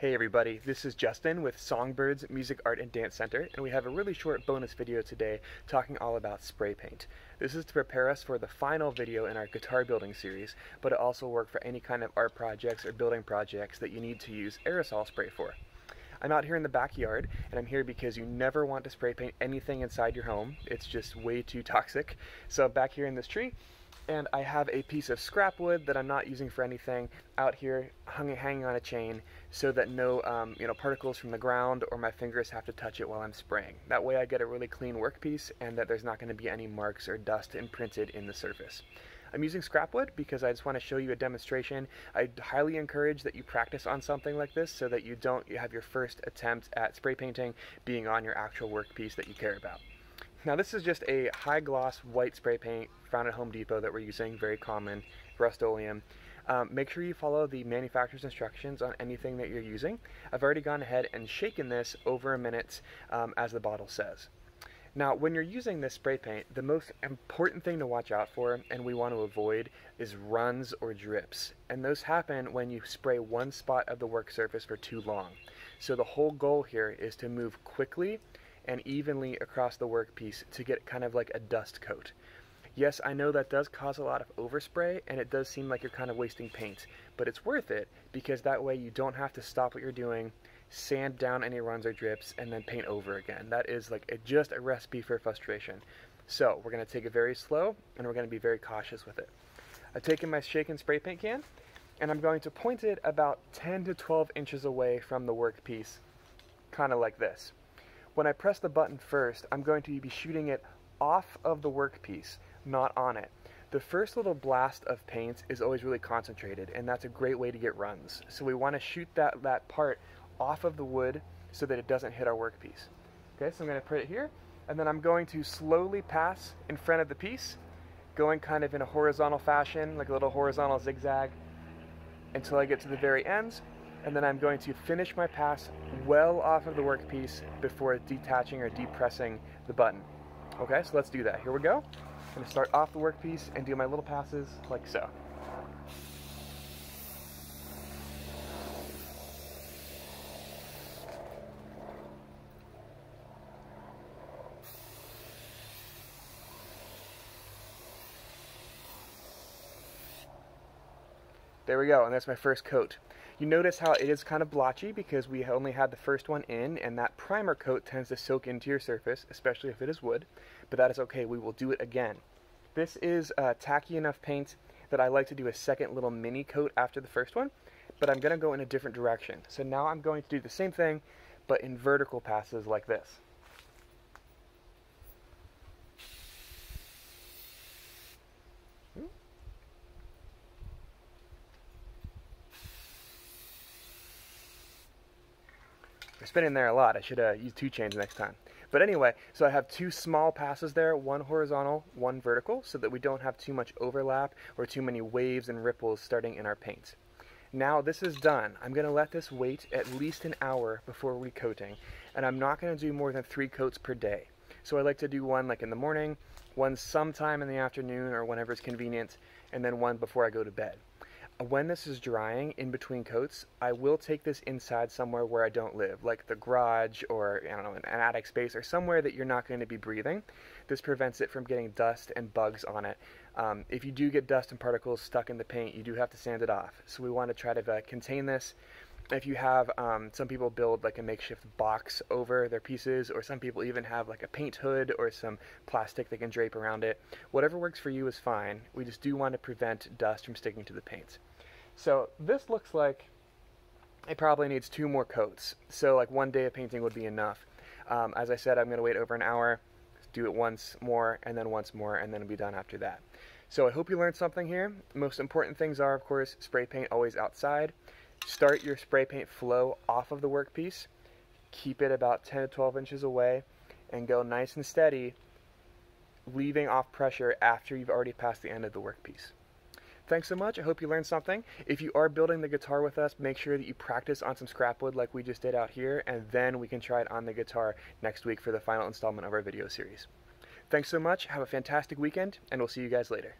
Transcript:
Hey everybody, this is Justin with Songbirds Music Art and Dance Center, and we have a really short bonus video today talking all about spray paint. This is to prepare us for the final video in our guitar building series, but it also works for any kind of art projects or building projects that you need to use aerosol spray for. I'm out here in the backyard, and I'm here because you never want to spray paint anything inside your home. It's just way too toxic. So back here in this tree, and I have a piece of scrap wood that I'm not using for anything out here hung, hanging on a chain so that no um, you know particles from the ground or my fingers have to touch it while I'm spraying. That way I get a really clean workpiece and that there's not going to be any marks or dust imprinted in the surface. I'm using scrap wood because I just want to show you a demonstration. I highly encourage that you practice on something like this so that you don't have your first attempt at spray painting being on your actual workpiece that you care about. Now this is just a high gloss white spray paint found at Home Depot that we're using, very common, Rust-Oleum. Um, make sure you follow the manufacturer's instructions on anything that you're using. I've already gone ahead and shaken this over a minute um, as the bottle says. Now, when you're using this spray paint, the most important thing to watch out for and we want to avoid is runs or drips. And those happen when you spray one spot of the work surface for too long. So the whole goal here is to move quickly and evenly across the workpiece to get kind of like a dust coat. Yes, I know that does cause a lot of overspray and it does seem like you're kind of wasting paint, but it's worth it because that way you don't have to stop what you're doing, sand down any runs or drips, and then paint over again. That is like a, just a recipe for frustration. So we're going to take it very slow and we're going to be very cautious with it. I've taken my shaken spray paint can and I'm going to point it about 10 to 12 inches away from the workpiece, kind of like this. When I press the button first, I'm going to be shooting it off of the workpiece, not on it. The first little blast of paint is always really concentrated, and that's a great way to get runs. So we want to shoot that, that part off of the wood so that it doesn't hit our workpiece. Okay, so I'm going to put it here, and then I'm going to slowly pass in front of the piece, going kind of in a horizontal fashion, like a little horizontal zigzag, until I get to the very ends, and then I'm going to finish my pass well off of the workpiece before detaching or depressing the button. Okay, so let's do that. Here we go. I'm to start off the workpiece and do my little passes like so. There we go, and that's my first coat. You notice how it is kind of blotchy because we only had the first one in and that primer coat tends to soak into your surface, especially if it is wood, but that is okay, we will do it again. This is uh, tacky enough paint that I like to do a second little mini coat after the first one, but I'm going to go in a different direction. So now I'm going to do the same thing, but in vertical passes like this. Spinning there a lot. I should uh, use two chains next time. But anyway, so I have two small passes there, one horizontal, one vertical, so that we don't have too much overlap or too many waves and ripples starting in our paint. Now this is done. I'm going to let this wait at least an hour before recoating, and I'm not going to do more than three coats per day. So I like to do one like in the morning, one sometime in the afternoon or whenever it's convenient, and then one before I go to bed when this is drying in between coats, I will take this inside somewhere where I don't live, like the garage or I don't know, an attic space or somewhere that you're not going to be breathing. This prevents it from getting dust and bugs on it. Um, if you do get dust and particles stuck in the paint, you do have to sand it off. So we want to try to uh, contain this. If you have, um, some people build like a makeshift box over their pieces, or some people even have like a paint hood or some plastic they can drape around it. Whatever works for you is fine. We just do want to prevent dust from sticking to the paints So this looks like it probably needs two more coats. So like one day of painting would be enough. Um, as I said, I'm going to wait over an hour, do it once more, and then once more, and then be done after that. So I hope you learned something here. most important things are, of course, spray paint always outside. Start your spray paint flow off of the workpiece. Keep it about 10 to 12 inches away, and go nice and steady, leaving off pressure after you've already passed the end of the workpiece. Thanks so much. I hope you learned something. If you are building the guitar with us, make sure that you practice on some scrap wood like we just did out here, and then we can try it on the guitar next week for the final installment of our video series. Thanks so much. Have a fantastic weekend, and we'll see you guys later.